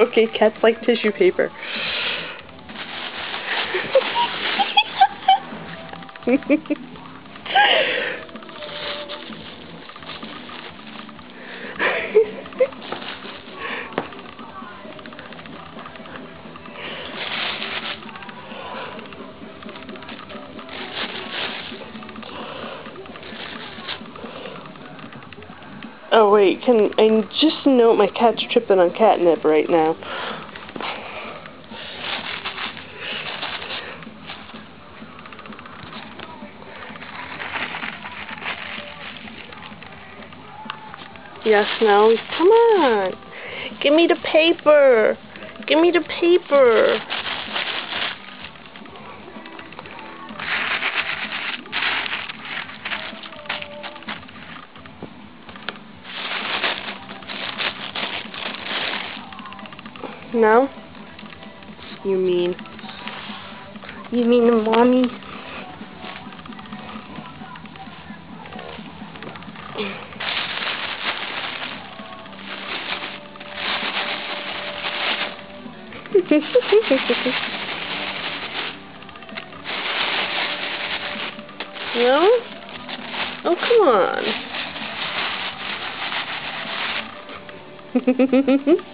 okay, cats like tissue paper. Oh wait, can I just note my cat's tripping on catnip right now. Yes, no, come on. Give me the paper. Give me the paper. No? You mean? You mean the mommy? no? Oh, come on.